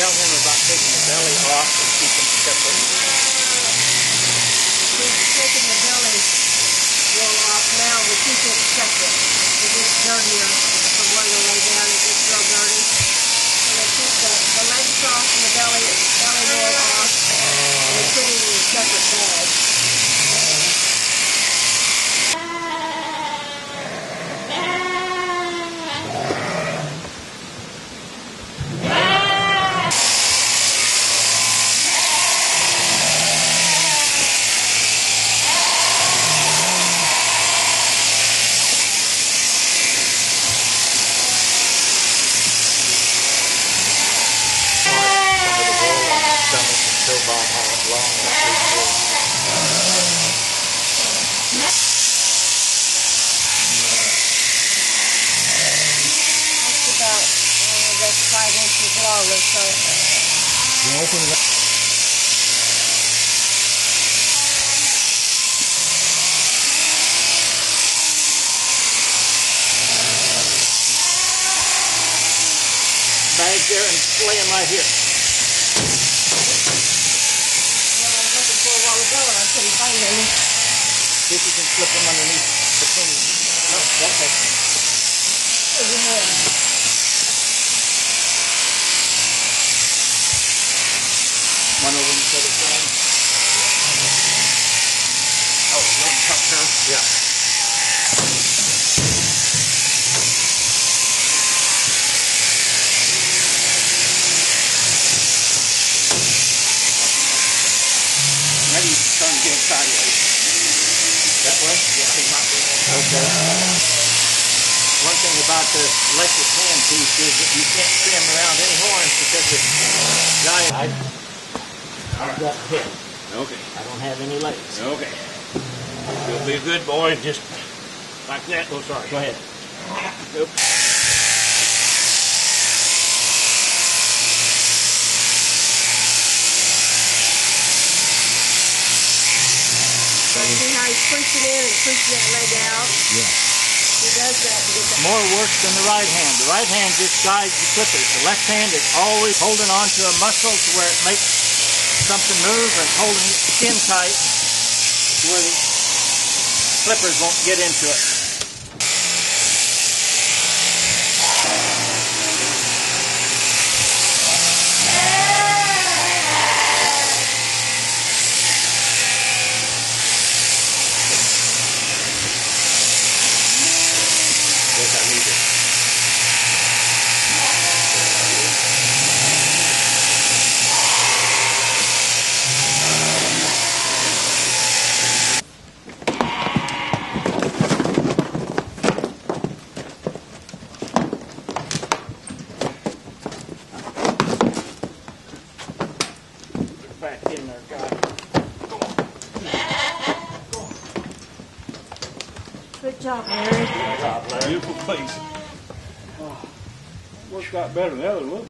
tell him about taking the belly off and keeping separate. That's about, uh, that's five inches long or so. You open it up. Bag there and lay them right here. See if you can slip them underneath between. Oh, okay. Over here. One over each other side. Oh, one cup here? Yeah. Maybe turn the head sideways. That way? Yeah. he might be Okay. One thing about the electric hand piece is that you can't trim around any horns because it's giant. I've got head. Okay. I don't have any legs. Okay. You'll be a good boy. Just like that. Oh, sorry. Go ahead. Nope. So he's pushing in and pushing that leg out? Yeah. He does that to get that. More work than the right hand. The right hand just guides the clippers. The left hand is always holding on to a muscle to where it makes something move and holding it skin tight to where the clippers won't get into it. Good job, Larry. Beautiful place. Oh, worked out better than the other one.